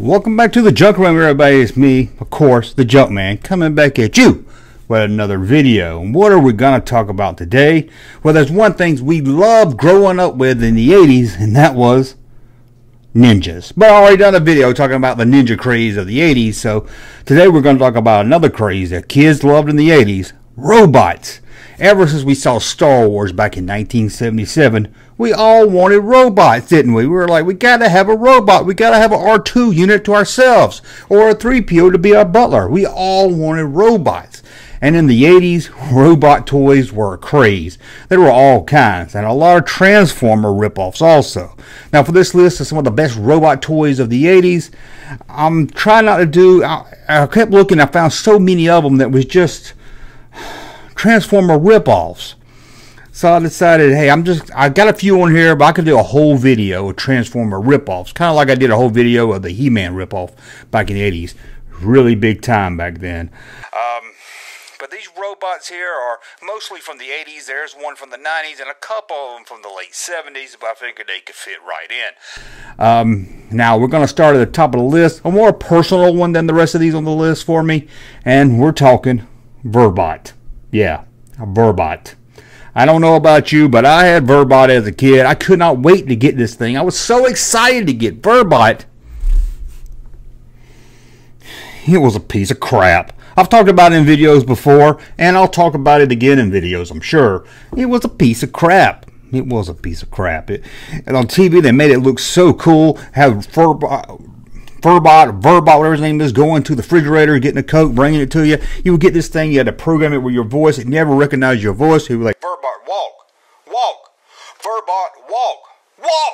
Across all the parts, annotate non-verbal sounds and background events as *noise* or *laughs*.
Welcome back to the Junk Room, everybody. It's me, of course, the Junk Man, coming back at you with another video. And what are we going to talk about today? Well, there's one thing we loved growing up with in the 80s, and that was ninjas. But I already done a video talking about the ninja craze of the 80s, so today we're going to talk about another craze that kids loved in the 80s, robots. Ever since we saw Star Wars back in 1977, we all wanted robots, didn't we? We were like, we gotta have a robot. We gotta have an R2 unit to ourselves, or a 3PO to be our butler. We all wanted robots. And in the 80s, *laughs* robot toys were a craze. There were all kinds, and a lot of Transformer ripoffs also. Now, for this list of some of the best robot toys of the 80s, I'm trying not to do. I, I kept looking, I found so many of them that was just Transformer ripoffs. So I decided, hey, I'm just, I got a few on here, but I could do a whole video of Transformer ripoffs. Kind of like I did a whole video of the He Man ripoff back in the 80s. Really big time back then. Um, but these robots here are mostly from the 80s. There's one from the 90s and a couple of them from the late 70s, but I figured they could fit right in. Um, now, we're going to start at the top of the list. A more personal one than the rest of these on the list for me. And we're talking Verbot. Yeah, Verbot. I don't know about you, but I had Verbot as a kid. I could not wait to get this thing. I was so excited to get Verbot. It was a piece of crap. I've talked about it in videos before, and I'll talk about it again in videos, I'm sure. It was a piece of crap. It was a piece of crap. It, and on TV, they made it look so cool. Have Verbot, Verbot, Verbot, whatever his name is, going to the refrigerator, getting a Coke, bringing it to you. You would get this thing, you had to program it with your voice. It never recognized your voice. He was like, Verbot, walk, walk, Verbot, walk,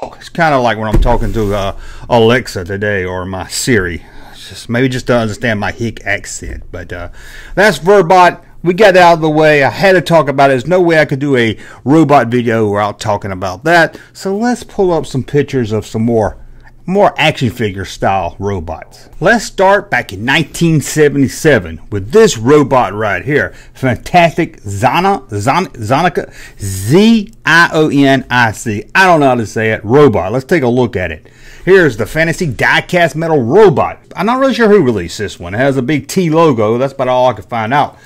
walk. It's kind of like when I'm talking to uh, Alexa today or my Siri. Just Maybe just to understand my hick accent. But uh, that's Verbot. We got that out of the way. I had to talk about it. There's no way I could do a robot video without talking about that. So let's pull up some pictures of some more more action figure style robots. Let's start back in 1977 with this robot right here. Fantastic Zana, Zon, Zonica, Z-I-O-N-I-C. I don't know how to say it. Robot. Let's take a look at it. Here's the Fantasy Die-Cast Metal Robot. I'm not really sure who released this one. It has a big T logo. That's about all I could find out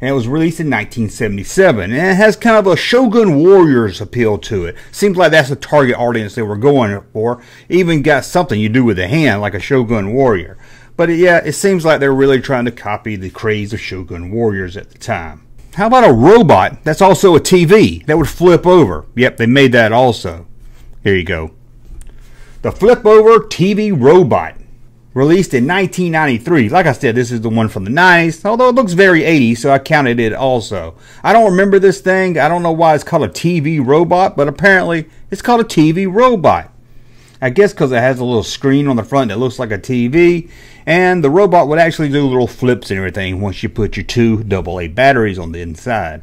and it was released in 1977. And it has kind of a Shogun Warriors appeal to it. Seems like that's the target audience they were going for. Even got something you do with the hand, like a Shogun Warrior. But yeah, it seems like they're really trying to copy the craze of Shogun Warriors at the time. How about a robot that's also a TV that would flip over? Yep, they made that also. Here you go. The flip over TV robot released in 1993. Like I said, this is the one from the 90s, although it looks very 80s, so I counted it also. I don't remember this thing. I don't know why it's called a TV robot, but apparently it's called a TV robot. I guess because it has a little screen on the front that looks like a TV, and the robot would actually do little flips and everything once you put your two AA batteries on the inside.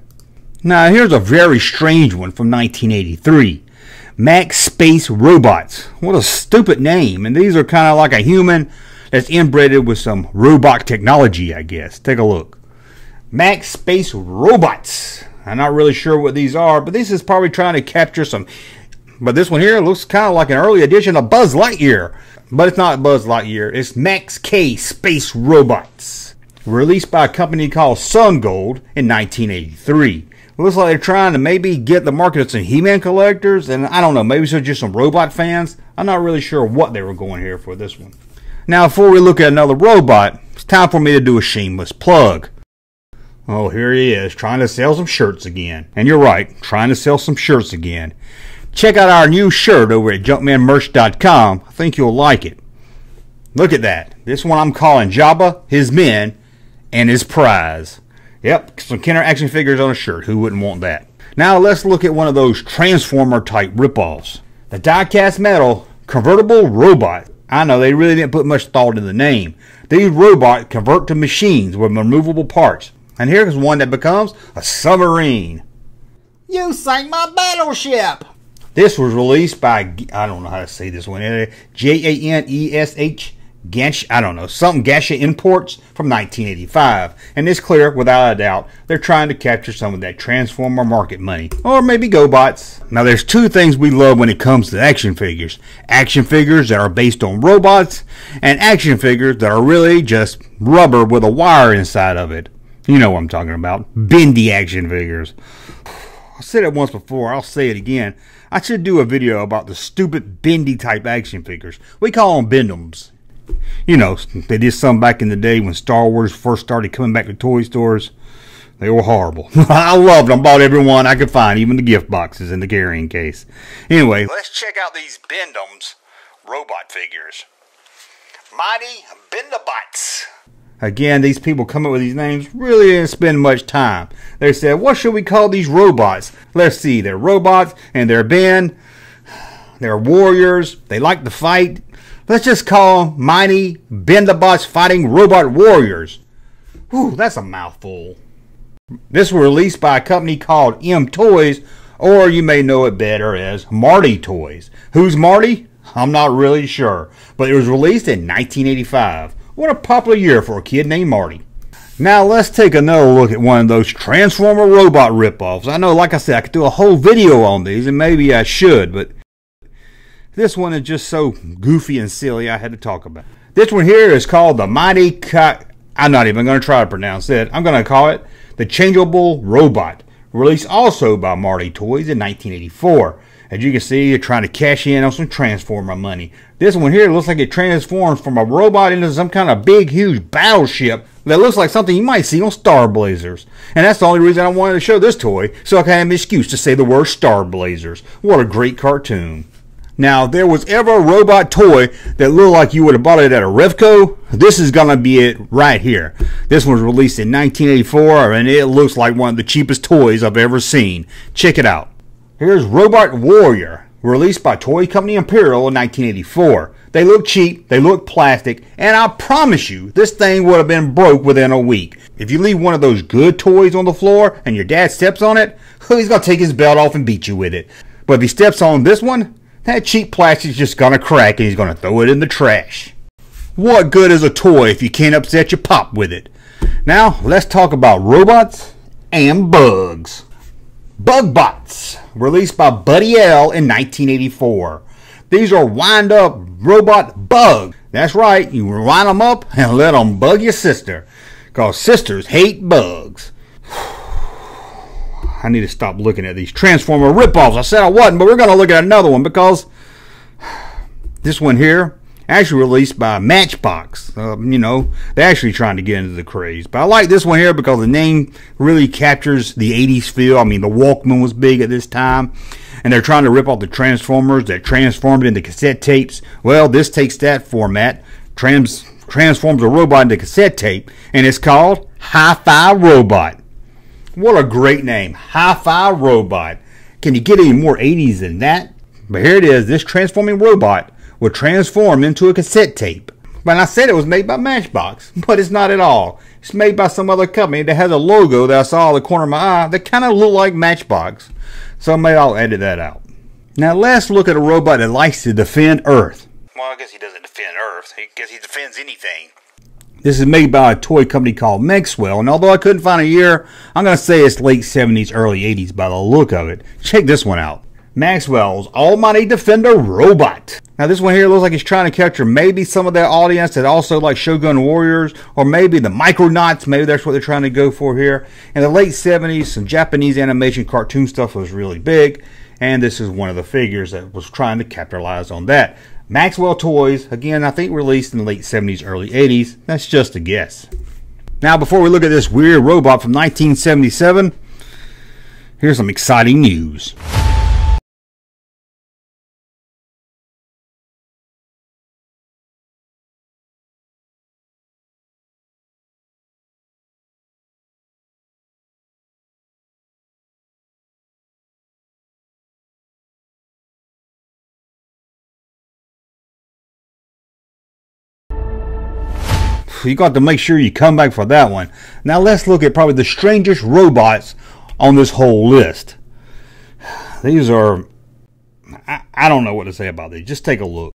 Now, here's a very strange one from 1983. Max Space Robots. What a stupid name. And these are kind of like a human that's inbred with some robot technology, I guess. Take a look. Max Space Robots. I'm not really sure what these are, but this is probably trying to capture some. But this one here looks kind of like an early edition of Buzz Lightyear. But it's not Buzz Lightyear, it's Max K Space Robots. Released by a company called Sun Gold in 1983 looks like they're trying to maybe get the market of some He-Man collectors, and I don't know, maybe so just some robot fans. I'm not really sure what they were going here for this one. Now, before we look at another robot, it's time for me to do a shameless plug. Oh, here he is, trying to sell some shirts again. And you're right, trying to sell some shirts again. Check out our new shirt over at junkmanmerch.com. I think you'll like it. Look at that. This one I'm calling Jabba, his men, and his prize. Yep, some Kenner action figures on a shirt. Who wouldn't want that? Now let's look at one of those Transformer type ripoffs. The die-cast metal convertible robot. I know they really didn't put much thought in the name. These robots convert to machines with removable parts. And here's one that becomes a submarine. You sank my battleship! This was released by, I don't know how to say this one, J A N E S H Gansh, I don't know, something Gasha imports from 1985. And it's clear, without a doubt, they're trying to capture some of that Transformer market money. Or maybe GoBots. Now there's two things we love when it comes to action figures. Action figures that are based on robots, and action figures that are really just rubber with a wire inside of it. You know what I'm talking about. Bendy action figures. I said it once before, I'll say it again. I should do a video about the stupid bendy type action figures. We call them Bend-Ems you know, they did some back in the day when Star Wars first started coming back to toy stores. They were horrible. *laughs* I loved them. Bought every one I could find, even the gift boxes in the carrying case. Anyway, let's check out these Bend-Ems robot figures. Mighty Bendabots. Again, these people come up with these names really didn't spend much time. They said, what should we call these robots? Let's see, they're robots and they're Ben. They're warriors. They like to fight. Let's just call Mighty Bendabots Fighting Robot Warriors. Whew, that's a mouthful. This was released by a company called M Toys, or you may know it better as Marty Toys. Who's Marty? I'm not really sure, but it was released in 1985. What a popular year for a kid named Marty. Now let's take another look at one of those Transformer robot ripoffs. I know, like I said, I could do a whole video on these, and maybe I should, but this one is just so goofy and silly I had to talk about. It. This one here is called the Mighty Cut. I'm not even going to try to pronounce it. I'm going to call it the Changeable Robot. Released also by Marty Toys in 1984. As you can see, you're trying to cash in on some Transformer money. This one here looks like it transforms from a robot into some kind of big, huge battleship that looks like something you might see on Star Blazers. And that's the only reason I wanted to show this toy, so I can have an excuse to say the word Star Blazers. What a great cartoon. Now, there was ever a robot toy that looked like you would have bought it at a Revco, this is going to be it right here. This was released in 1984, and it looks like one of the cheapest toys I've ever seen. Check it out. Here's Robot Warrior, released by Toy Company Imperial in 1984. They look cheap, they look plastic, and I promise you, this thing would have been broke within a week. If you leave one of those good toys on the floor and your dad steps on it, he's going to take his belt off and beat you with it. But if he steps on this one, that cheap plastic's just gonna crack and he's gonna throw it in the trash. What good is a toy if you can't upset your pop with it? Now, let's talk about robots and bugs. Bugbots, released by Buddy L in 1984. These are wind up robot bugs. That's right, you wind them up and let them bug your sister. Because sisters hate bugs. I need to stop looking at these Transformer ripoffs. I said I wasn't, but we're going to look at another one because *sighs* this one here actually released by Matchbox. Uh, you know, they're actually trying to get into the craze. But I like this one here because the name really captures the 80s feel. I mean, the Walkman was big at this time. And they're trying to rip off the Transformers that transformed into cassette tapes. Well, this takes that format, trans transforms a robot into cassette tape, and it's called Hi-Fi Robot. What a great name. Hi-Fi Robot. Can you get any more 80s than that? But here it is. This transforming robot will transform into a cassette tape. But I said it was made by Matchbox, *laughs* but it's not at all. It's made by some other company that has a logo that I saw in the corner of my eye that kind of look like Matchbox. So maybe I'll edit that out. Now let's look at a robot that likes to defend Earth. Well, I guess he doesn't defend Earth. I guess he defends anything. This is made by a toy company called Maxwell, and although I couldn't find a year, I'm going to say it's late 70s, early 80s by the look of it. Check this one out. Maxwell's Almighty Defender Robot. Now this one here looks like he's trying to capture maybe some of that audience that also like Shogun Warriors or maybe the Micronauts. Maybe that's what they're trying to go for here. In the late 70s, some Japanese animation cartoon stuff was really big. And this is one of the figures that was trying to capitalize on that. Maxwell Toys, again, I think released in the late 70s, early 80s. That's just a guess. Now, before we look at this weird robot from 1977, here's some exciting news. You got to make sure you come back for that one. Now let's look at probably the strangest robots on this whole list. These are, I, I don't know what to say about these. Just take a look.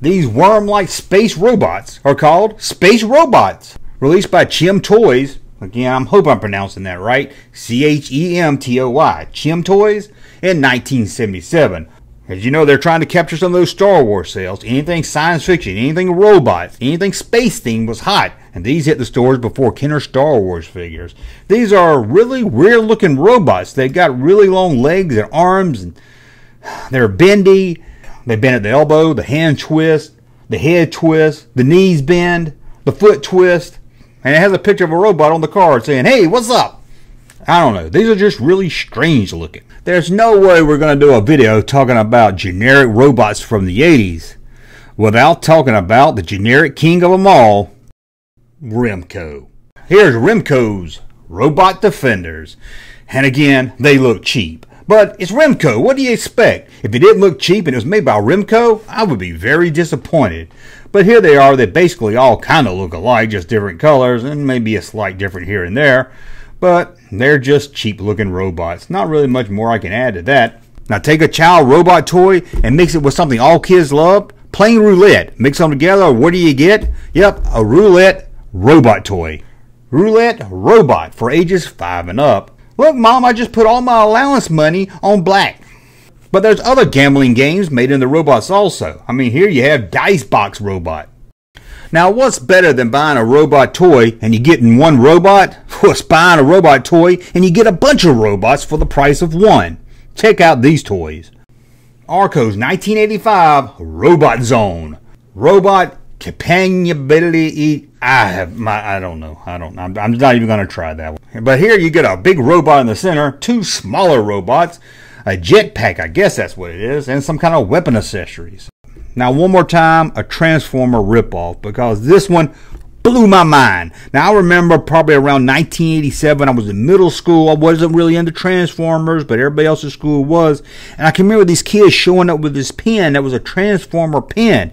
These worm-like space robots are called Space Robots, released by Chem Toys. Again, I hope I'm pronouncing that right. C-H-E-M-T-O-Y, Chem Toys, in 1977. As you know, they're trying to capture some of those Star Wars sales. Anything science fiction, anything robots, anything space themed was hot, and these hit the stores before Kenner Star Wars figures. These are really weird looking robots. They've got really long legs and arms, and *sighs* they're bendy. They bend at the elbow, the hand twist, the head twist, the knees bend, the foot twist, and it has a picture of a robot on the card saying, Hey, what's up? I don't know. These are just really strange looking. There's no way we're going to do a video talking about generic robots from the 80s without talking about the generic king of them all, Remco. Here's Remco's Robot Defenders. And again, they look cheap. But it's Remco. What do you expect? If it didn't look cheap and it was made by Remco, I would be very disappointed. But here they are. They basically all kind of look alike, just different colors and maybe a slight different here and there but they're just cheap looking robots. Not really much more I can add to that. Now take a child robot toy and mix it with something all kids love. Playing roulette. Mix them together. What do you get? Yep, a roulette robot toy. Roulette robot for ages 5 and up. Look, Mom, I just put all my allowance money on black. But there's other gambling games made in the robots also. I mean, here you have Dice Box Robot. Now, what's better than buying a robot toy and you getting one robot? *laughs* What's buying a robot toy and you get a bunch of robots for the price of one? Check out these toys. Arco's 1985 Robot Zone. Robot companionability. I have my. I don't know. I don't. I'm, I'm not even going to try that one. But here you get a big robot in the center, two smaller robots, a jetpack. I guess that's what it is, and some kind of weapon accessories. Now, one more time, a Transformer ripoff because this one blew my mind. Now, I remember probably around 1987, I was in middle school. I wasn't really into Transformers, but everybody else at school was. And I can remember these kids showing up with this pen that was a Transformer pen.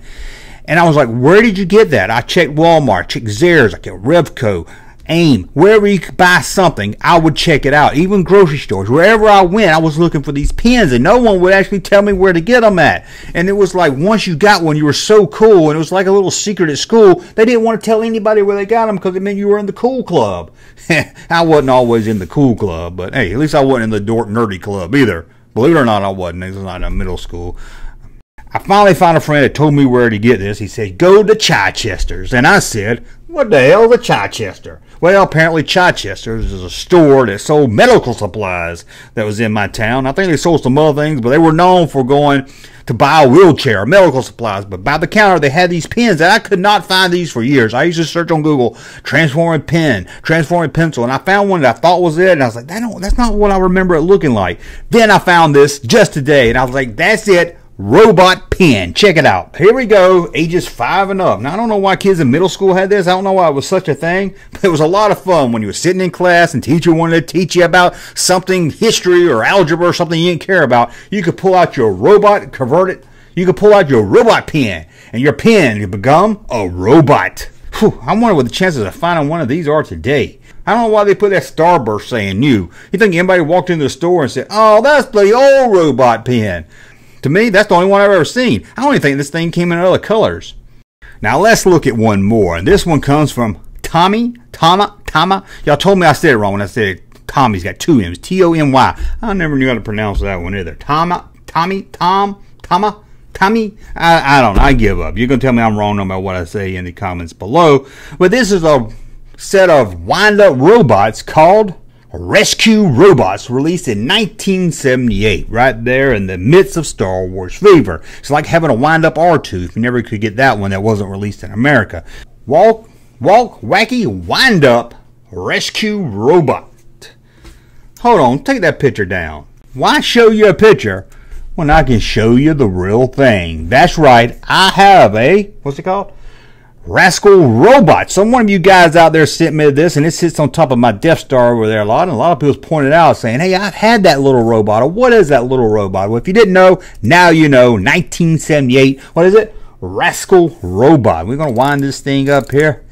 And I was like, where did you get that? I checked Walmart, checked Zayres, I checked Revco, Ames, wherever you could buy something, I would check it out. Even grocery stores, wherever I went, I was looking for these pens, and no one would actually tell me where to get them at. And it was like once you got one, you were so cool, and it was like a little secret at school. They didn't want to tell anybody where they got them because it meant you were in the cool club. *laughs* I wasn't always in the cool club, but hey, at least I wasn't in the dork nerdy club either. Believe it or not, I wasn't. It was not in middle school. I finally found a friend that told me where to get this. He said, go to Chichester's. And I said, what the hell is a Chichester? Well, apparently Chichester's is a store that sold medical supplies that was in my town. I think they sold some other things, but they were known for going to buy a wheelchair, medical supplies. But by the counter, they had these pens, and I could not find these for years. I used to search on Google, transforming pen, transforming pencil, and I found one that I thought was it, and I was like, that that's not what I remember it looking like. Then I found this just today, and I was like, that's it robot pen. Check it out. Here we go, ages five and up. Now, I don't know why kids in middle school had this. I don't know why it was such a thing, but it was a lot of fun when you were sitting in class and teacher wanted to teach you about something, history or algebra or something you didn't care about. You could pull out your robot, convert it. You could pull out your robot pen, and your pen could become a robot. Whew, I wonder what the chances of finding one of these are today. I don't know why they put that starburst saying new. You think anybody walked into the store and said, "Oh, that's the old robot pen"? To me, that's the only one I've ever seen. I don't even think this thing came in other colors. Now let's look at one more. And this one comes from Tommy, Tama, Tama. Y'all told me I said it wrong when I said Tommy's got two M's. T-O-M-Y. I never knew how to pronounce that one either. Tama, Tommy, Tom, Tama, Tommy. I, I don't. I give up. You're going to tell me I'm wrong no matter what I say in the comments below. But this is a set of wind-up robots called Rescue Robots, released in 1978, right there in the midst of Star Wars fever. It's like having a wind up R2 if you never could get that one that wasn't released in America. Walk, walk, wacky, wind up, rescue robot. Hold on, take that picture down. Why show you a picture when I can show you the real thing? That's right, I have a, what's it called? Rascal Robot. Some one of you guys out there sent me this, and it sits on top of my Death Star over there a lot. And a lot of people pointed out saying, "Hey, I've had that little robot. Or what is that little robot?" Well, if you didn't know, now you know. 1978. What is it? Rascal Robot. We're gonna wind this thing up here.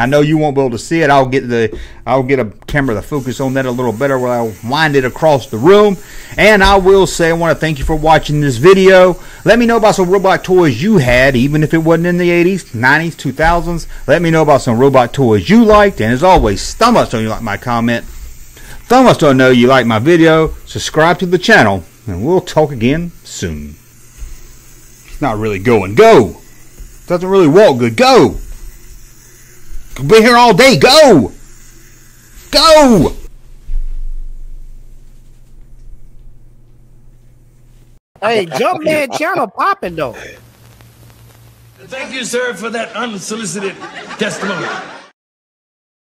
I know you won't be able to see it. I'll get the I'll get a camera to focus on that a little better where I'll wind it across the room. And I will say I want to thank you for watching this video. Let me know about some robot toys you had, even if it wasn't in the 80s, 90s, 2000s. Let me know about some robot toys you liked. And as always, thumb up so you like my comment. Thumb so I know you like my video. Subscribe to the channel. And we'll talk again soon. It's not really going. Go! Doesn't really walk good. Go! Could be here all day. Go! Go! Hey, Junkman channel popping though. Thank you, sir, for that unsolicited testimony.